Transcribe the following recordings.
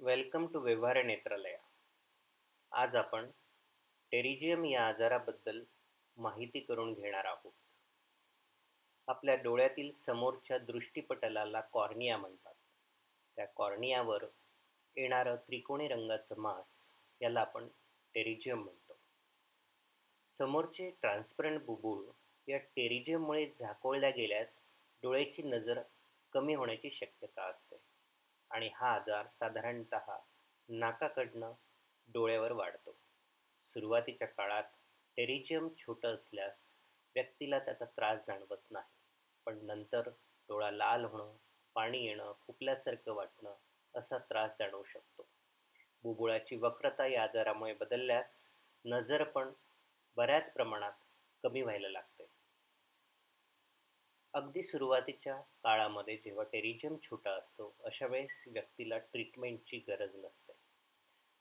Welcome to व्यवहार नेत्रालया. आज आपण टेरिजियम या आजाराबद्दल माहिती करून घेणार आहोत. आपल्या डोळ्यातील समोरच्या दृष्टीपटलाला कॉर्निया म्हणतात. त्या कॉर्नियावर येणारं त्रिकोणी रंगाचं मास याला आपण टेरिजियम म्हणतो. समोरचे ट्रान्सपरंट बुबुळ या टेरिजियममुळे झाकोळल्या गेल्यास डोळ्याची नजर कमी होण्याची शक्यता असते. आणि हा आजार साधारणत नाकाकडनं डोळ्यावर वाढतो. सुरुवातीच्या काळात टेरिजियम छोटं असल्यास व्यक्तीला त्याचा त्रास जाणवत नाही. पण नंतर डोळा लाल होणं पाणी येणं फुकल्यासारखं वाटणं असा त्रास जाणवू शकतो. बुबुळाची वक्रता या आजारामुळे बदलल्यास नजर पण बऱ्याच प्रमाणात कमी व्हायला लागते. अगदी सुरुवातीच्या काळामध्ये जेव्हा टेरिजम छोटा असतो अशा वेळेस व्यक्तीला ट्रीटमेंटची गरज नसते.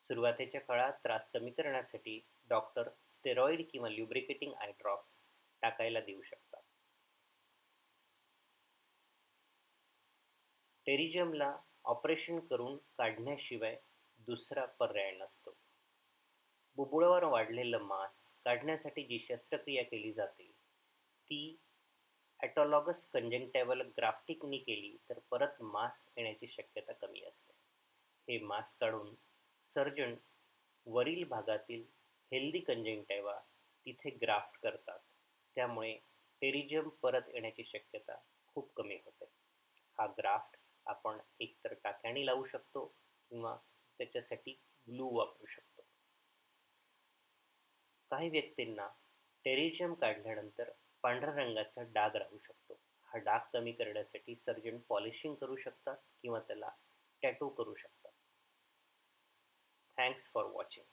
सुरुवातीच्या काळात त्रास कमी करण्यासाठी डॉक्टर स्टेरॉइड किंवा ल्युब्रिकेटिंग आय ड्रॉप्स टाकायला देऊ शकतात. टेरिजमला ऑपरेशन करून काढण्याशिवाय दुसरा पर्याय नसतो. बुबुळावर वाढलेलं मांस काढण्यासाठी जी शस्त्रक्रिया केली जाते ती ॲटॉलॉगस कंजंक्टायवल ग्राफ्टिकनी केली तर परत मास येण्याची शक्यता कमी असते. हे मास काढून सर्जन वरील भागातील हेल्दी कंजंक्टेवा तिथे ग्राफ्ट करतात. त्यामुळे टेरिजियम परत येण्याची शक्यता खूप कमी होते. हा ग्राफ्ट आपण एकतर टाक्याने लावू शकतो किंवा त्याच्यासाठी ग्लू वापरू शकतो. काही व्यक्तींना टेरिजियम काढल्यानंतर पांढऱ्या रंगाचा डाग राहू शकतो. हा डाग कमी करण्यासाठी सर्जन पॉलिशिंग करू शकतात किंवा त्याला टॅटू करू शकतात. Thanks for watching.